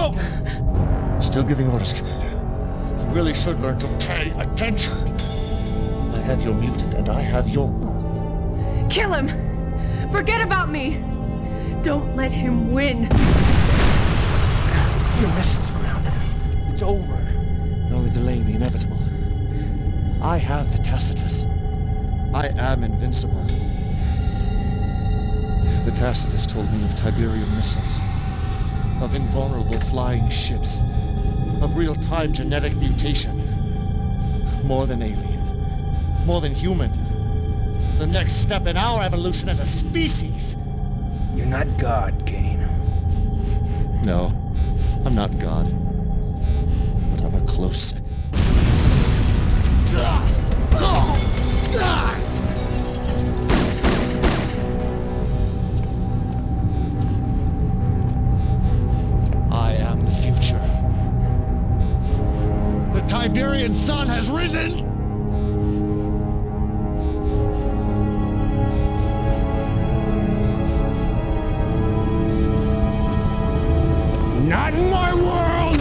Go! Still giving orders, Commander. You really should learn to pay attention. I have your mutant, and I have your world. Kill him! Forget about me! Don't let him win! Your mission's grounded. It's over. You're only delaying the inevitable. I have the Tacitus. I am invincible. The Tacitus told me of Tiberium missiles, of invulnerable flying ships, of real-time genetic mutation. More than alien, more than human. The next step in our evolution as a species. You're not God, Kane. No, I'm not God. But I'm a close Tiberian sun has risen! Not in my world!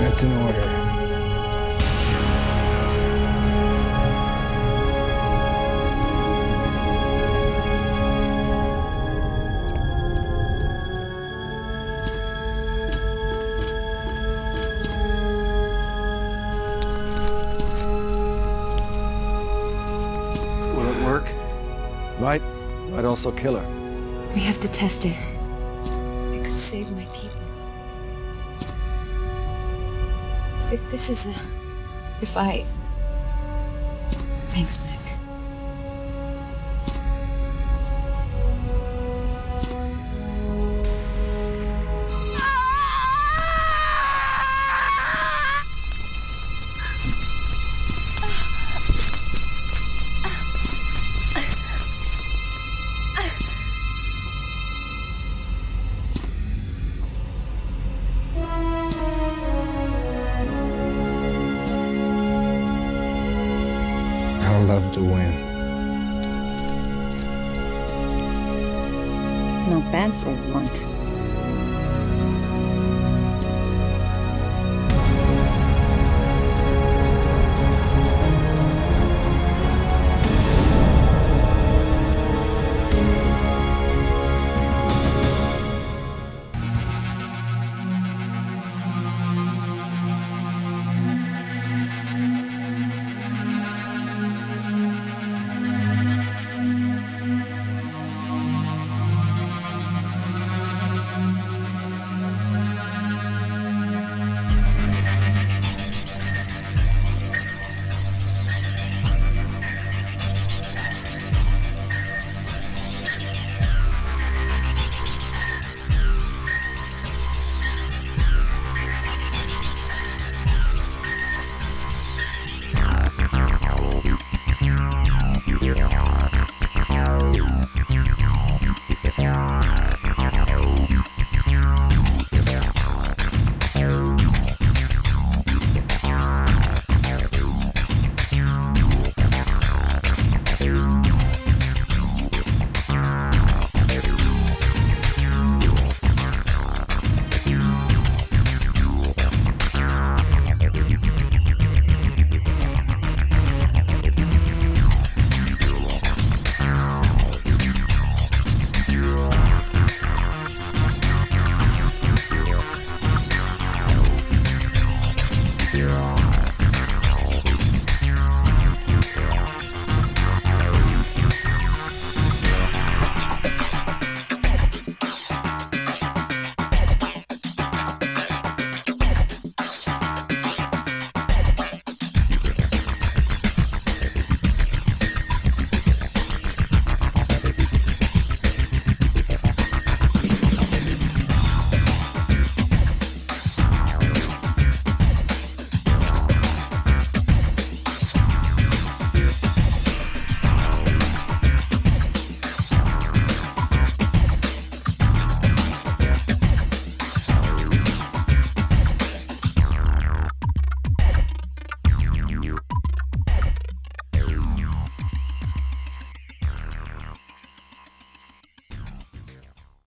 That's an order. Might, might also kill her. We have to test it. It could save my people. If this is a. If I. Thanks, Mac. To win. Not bad for a blunt.